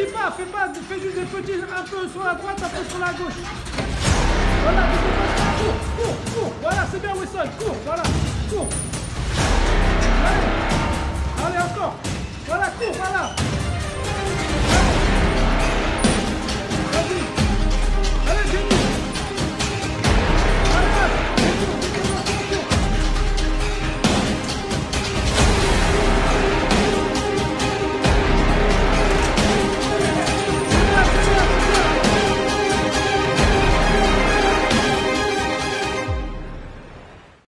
Fais pas, fais pas, fais juste des petits, un peu sur la droite, un peu sur la gauche. Voilà, cours, cours, cours. Voilà, c'est bien Wilson, cours, voilà, cours. Allez, allez encore. Voilà, cours, voilà.